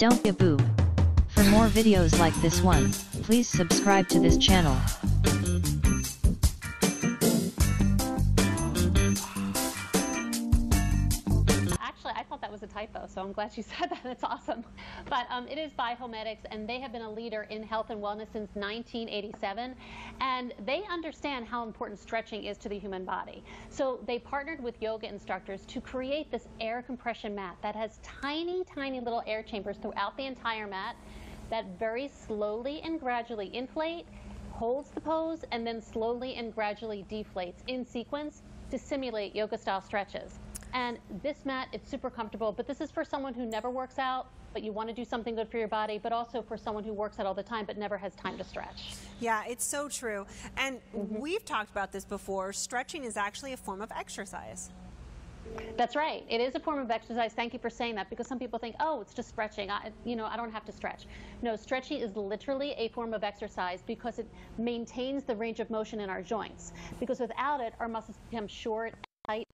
Don't be a boob. For more videos like this one, please subscribe to this channel. Typo, so I'm glad you said that. That's awesome. But um, it is by Homedics, and they have been a leader in health and wellness since 1987. And they understand how important stretching is to the human body. So they partnered with yoga instructors to create this air compression mat that has tiny, tiny little air chambers throughout the entire mat that very slowly and gradually inflate, holds the pose, and then slowly and gradually deflates in sequence to simulate yoga style stretches. And this mat, it's super comfortable, but this is for someone who never works out, but you want to do something good for your body, but also for someone who works out all the time but never has time to stretch. Yeah, it's so true. And mm-hmm. we've talked about this before. Stretching is actually a form of exercise. That's right. It is a form of exercise. Thank you for saying that because some people think, oh, it's just stretching. I, you know, I don't have to stretch. No, stretching is literally a form of exercise because it maintains the range of motion in our joints. Because without it, our muscles become short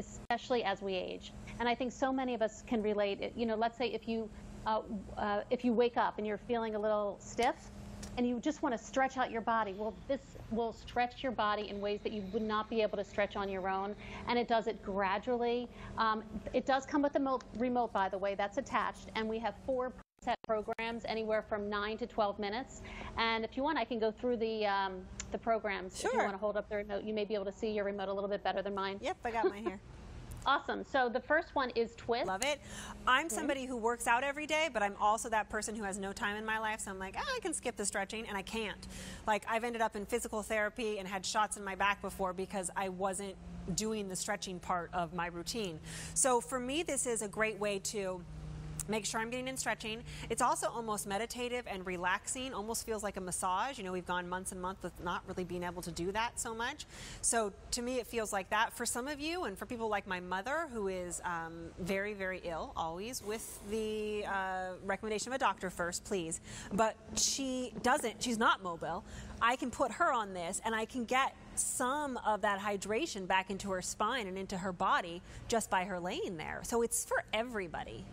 especially as we age. And I think so many of us can relate. You know, let's say if you uh, uh, if you wake up and you're feeling a little stiff, and you just want to stretch out your body. Well, this will stretch your body in ways that you would not be able to stretch on your own, and it does it gradually. Um, it does come with a remote, by the way, that's attached, and we have four set programs, anywhere from nine to 12 minutes. And if you want, I can go through the um, the programs. Sure. If you want to hold up the remote, you may be able to see your remote a little bit better than mine. Yep, I got mine here. Awesome. So the first one is twist. Love it. I'm somebody who works out every day, but I'm also that person who has no time in my life. So I'm like, ah, I can skip the stretching, and I can't. Like, I've ended up in physical therapy and had shots in my back before because I wasn't doing the stretching part of my routine. So for me, this is a great way to make sure I'm getting in stretching. It's also almost meditative and relaxing, almost feels like a massage. You know, we've gone months and months with not really being able to do that so much. So to me, it feels like that. For some of you, and for people like my mother, who is um, very, very ill, always with the uh, recommendation of a doctor first, please. But she doesn't, she's not mobile. I can put her on this and I can get some of that hydration back into her spine and into her body just by her laying there. So it's for everybody.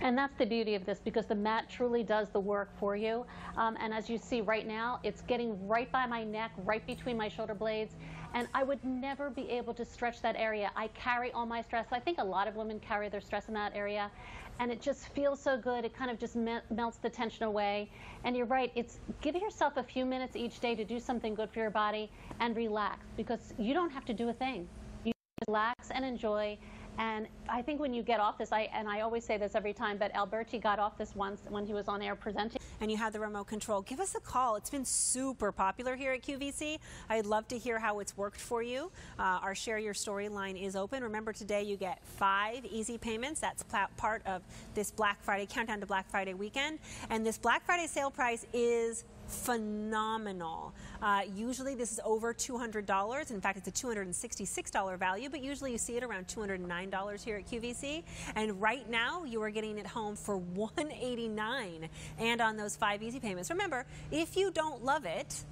And that's the beauty of this because the mat truly does the work for you. Um, and as you see right now, it's getting right by my neck, right between my shoulder blades. And I would never be able to stretch that area. I carry all my stress. I think a lot of women carry their stress in that area. And it just feels so good. It kind of just me- melts the tension away. And you're right, it's give yourself a few minutes each day to do something good for your body and relax because you don't have to do a thing. You relax and enjoy. And I think when you get off this, I and I always say this every time, but Alberti got off this once when he was on air presenting. and you have the remote control, give us a call. It's been super popular here at QVC. I'd love to hear how it's worked for you. Uh, our Share Your Story line is open. Remember, today you get five easy payments. That's part of this Black Friday, countdown to Black Friday weekend. And this Black Friday sale price is phenomenal. Uh, usually this is over $200. In fact, it's a $266 value, but usually you see it around $209 here at QVC. And right now you are getting it home for 189 and on those five easy payments. Remember, if you don't love it,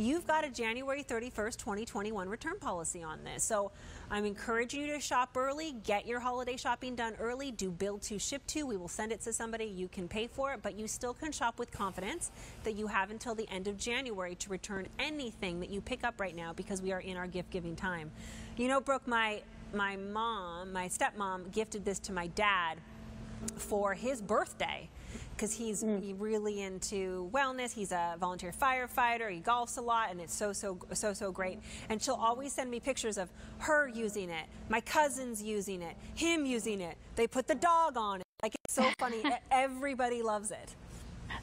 You've got a January 31st, 2021 return policy on this. So I'm encouraging you to shop early, get your holiday shopping done early, do build to ship to. We will send it to somebody, you can pay for it, but you still can shop with confidence that you have until the end of January to return anything that you pick up right now because we are in our gift giving time. You know, Brooke, my my mom, my stepmom gifted this to my dad for his birthday because he's really into wellness. He's a volunteer firefighter. He golfs a lot, and it's so so so so great. And she'll always send me pictures of her using it, my cousins using it, him using it. They put the dog on it. Like it's so funny. Everybody loves it.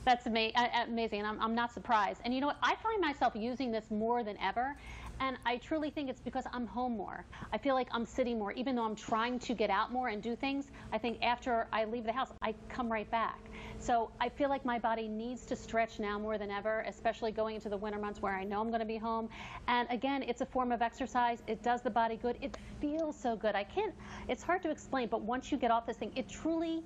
That's ama- uh, amazing, and I'm, I'm not surprised. And you know what? I find myself using this more than ever. And I truly think it's because I'm home more. I feel like I'm sitting more, even though I'm trying to get out more and do things. I think after I leave the house, I come right back. So I feel like my body needs to stretch now more than ever, especially going into the winter months where I know I'm going to be home. And again, it's a form of exercise. It does the body good. It feels so good. I can't, it's hard to explain, but once you get off this thing, it truly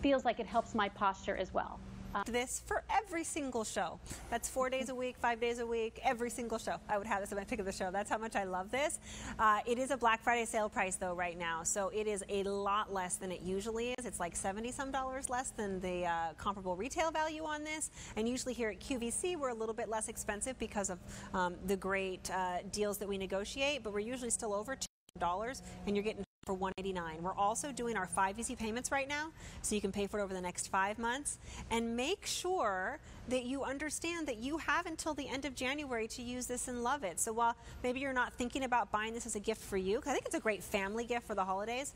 feels like it helps my posture as well. This for every single show. That's four days a week, five days a week, every single show. I would have this at my pick of the show. That's how much I love this. Uh, it is a Black Friday sale price though right now, so it is a lot less than it usually is. It's like 70 some dollars less than the uh, comparable retail value on this. And usually here at QVC, we're a little bit less expensive because of um, the great uh, deals that we negotiate, but we're usually still over $200 and you're getting for 189 We're also doing our five easy payments right now, so you can pay for it over the next five months. And make sure that you understand that you have until the end of January to use this and love it. So while maybe you're not thinking about buying this as a gift for you, because I think it's a great family gift for the holidays,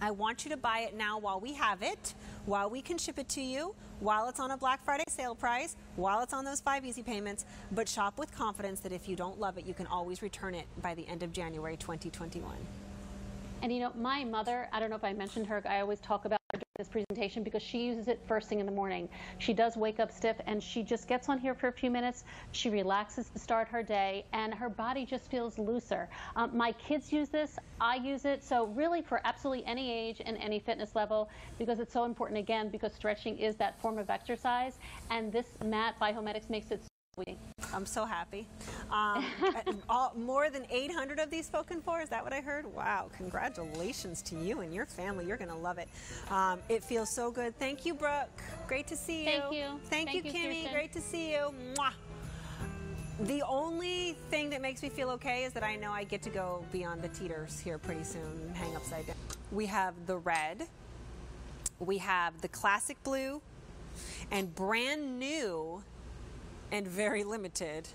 I want you to buy it now while we have it, while we can ship it to you, while it's on a Black Friday sale price, while it's on those five easy payments, but shop with confidence that if you don't love it, you can always return it by the end of January 2021. And you know, my mother, I don't know if I mentioned her, I always talk about her during this presentation because she uses it first thing in the morning. She does wake up stiff and she just gets on here for a few minutes. She relaxes to start her day and her body just feels looser. Um, my kids use this, I use it. So really for absolutely any age and any fitness level because it's so important again because stretching is that form of exercise and this mat by Homedics makes it I'm so happy. Um, all, more than 800 of these spoken for. Is that what I heard? Wow! Congratulations to you and your family. You're going to love it. Um, it feels so good. Thank you, Brooke. Great to see you. Thank you. Thank, Thank you, you, Kimmy. Kerstin. Great to see you. Mwah. The only thing that makes me feel okay is that I know I get to go beyond the teeters here pretty soon, hang upside down. We have the red, we have the classic blue, and brand new and very limited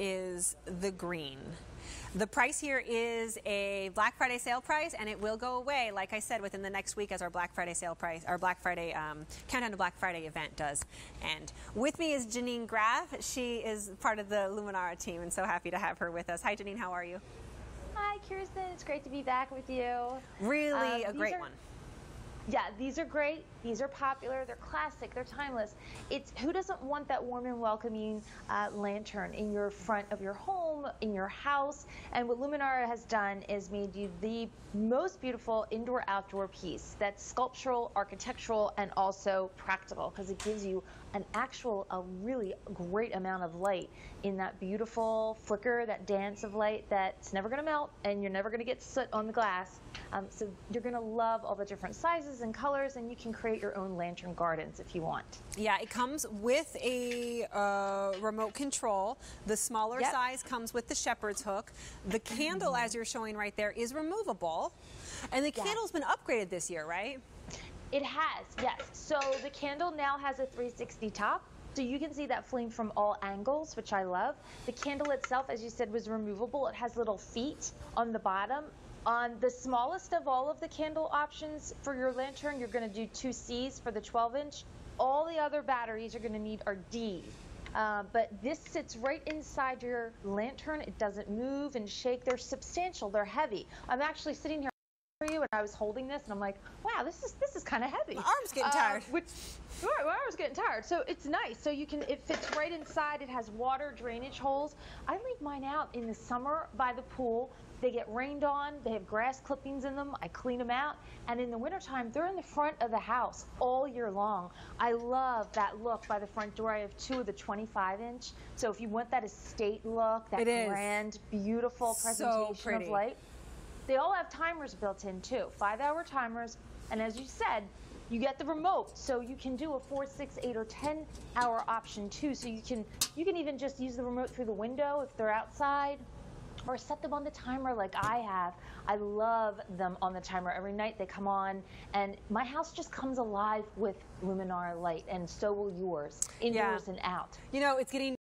is the green. The price here is a Black Friday sale price, and it will go away, like I said, within the next week as our Black Friday sale price, our Black Friday um, countdown to Black Friday event does. And with me is Janine Graff. She is part of the Luminara team, and so happy to have her with us. Hi, Janine. How are you? Hi, Kerstin. It's great to be back with you. Really Um, a great are- one. Yeah, these are great. These are popular. They're classic. They're timeless. It's who doesn't want that warm and welcoming uh, lantern in your front of your home, in your house? And what Luminara has done is made you the most beautiful indoor-outdoor piece that's sculptural, architectural, and also practical because it gives you an actual, a really great amount of light in that beautiful flicker, that dance of light that's never going to melt, and you're never going to get soot on the glass. Um, so you're going to love all the different sizes and colors, and you can create your own lantern gardens if you want. Yeah, it comes with a uh, remote control. The smaller Yep. size comes with the shepherd's hook. The candle, as you're showing right there, is removable. And the Yeah. candle's been upgraded this year, right? It has, yes. So the candle now has a 360 top. So you can see that flame from all angles, which I love. The candle itself, as you said, was removable. It has little feet on the bottom. On the smallest of all of the candle options for your lantern, you're going to do two C's for the 12 inch. All the other batteries you're going to need are D. Uh, but this sits right inside your lantern. It doesn't move and shake. They're substantial. They're heavy. I'm actually sitting here you and I was holding this and I'm like, wow, this is this is kind of heavy. My arm's getting Uh, tired. which right, my arm's getting tired. So it's nice. So you can it fits right inside. It has water drainage holes. I leave mine out in the summer by the pool. They get rained on. They have grass clippings in them. I clean them out. And in the wintertime, they're in the front of the house all year long. I love that look by the front door. I have two of the 25 inch. So if you want that estate look, that grand, beautiful presentation pretty. of light, they all have timers built in too, five hour timers. And as you said, you get the remote, so you can do a four, six, eight, or ten hour option too. So you can you can even just use the remote through the window if they're outside, or set them on the timer like I have. I love them on the timer. Every night they come on, and my house just comes alive with Luminara light, and so will yours, indoors and out. You know, it's getting